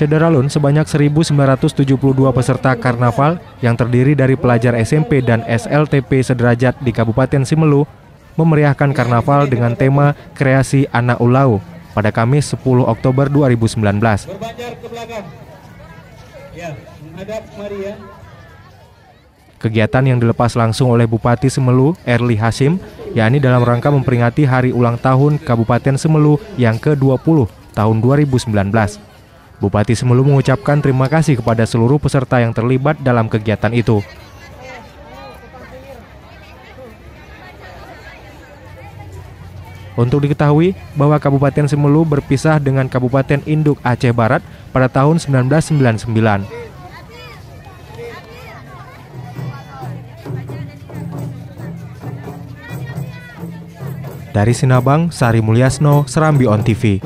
Syederalun sebanyak 1.972 peserta karnaval yang terdiri dari pelajar SMP dan SLTP sederajat di Kabupaten Simelu memeriahkan karnaval dengan tema Kreasi Anak Ulau pada Kamis 10 Oktober 2019. Berbanjar ke belakang. Ya, menghadap Maria. Kegiatan yang dilepas langsung oleh Bupati Semelu, Erli Hasim, yakni dalam rangka memperingati hari ulang tahun Kabupaten Semelu yang ke-20 tahun 2019. Bupati Semelu mengucapkan terima kasih kepada seluruh peserta yang terlibat dalam kegiatan itu. Untuk diketahui bahwa Kabupaten Semelu berpisah dengan Kabupaten Induk Aceh Barat pada tahun 1999. Dari Sinabang, Sari Mulyasno, Serambi On TV.